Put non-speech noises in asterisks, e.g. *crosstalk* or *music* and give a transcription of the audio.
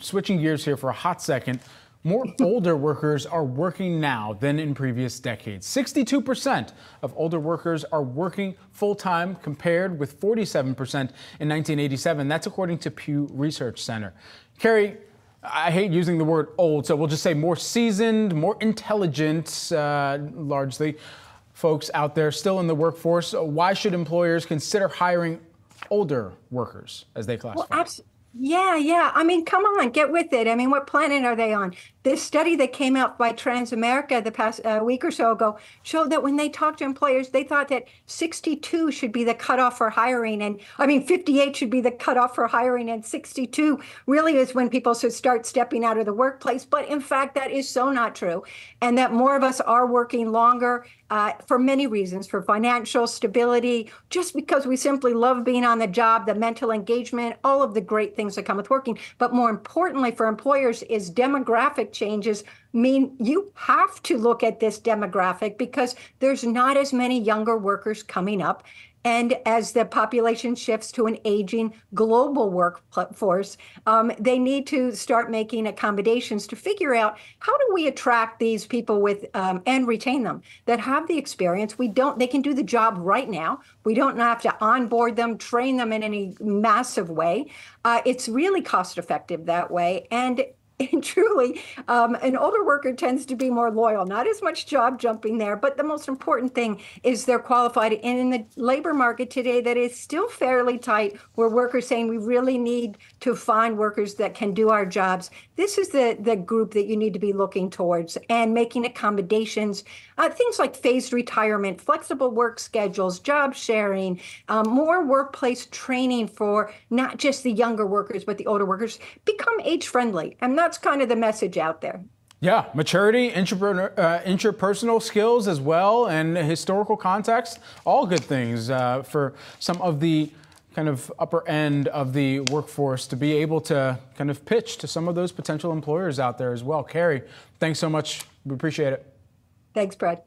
switching gears here for a hot second, more older workers are working now than in previous decades. 62% of older workers are working full time compared with 47% in 1987. That's according to Pew Research Center. Kerry, I hate using the word old, so we'll just say more seasoned, more intelligent, uh, largely, folks out there still in the workforce. Why should employers consider hiring older workers, as they classify? Well, yeah, yeah. I mean, come on, get with it. I mean, what planet are they on? This study that came out by Transamerica the past uh, week or so ago showed that when they talked to employers, they thought that 62 should be the cutoff for hiring. And I mean, 58 should be the cutoff for hiring. And 62 really is when people should start stepping out of the workplace. But in fact, that is so not true. And that more of us are working longer uh, for many reasons for financial stability, just because we simply love being on the job, the mental engagement, all of the great things that come with working. But more importantly for employers is demographic changes mean you have to look at this demographic because there's not as many younger workers coming up and as the population shifts to an aging global workforce, um, they need to start making accommodations to figure out how do we attract these people with um, and retain them that have the experience. We don't; they can do the job right now. We don't have to onboard them, train them in any massive way. Uh, it's really cost effective that way, and *laughs* and truly, um, an older worker tends to be more loyal. Not as much job jumping there, but the most important thing is they're qualified. And in the labor market today, that is still fairly tight, where workers saying we really need to find workers that can do our jobs. This is the the group that you need to be looking towards and making accommodations, uh, things like phased retirement, flexible work schedules, job sharing, um, more workplace training for not just the younger workers but the older workers. Become age friendly. I'm not that's kind of the message out there. Yeah, maturity, uh, interpersonal skills as well, and historical context, all good things uh, for some of the kind of upper end of the workforce to be able to kind of pitch to some of those potential employers out there as well. Kerry, thanks so much. We appreciate it. Thanks, Brad.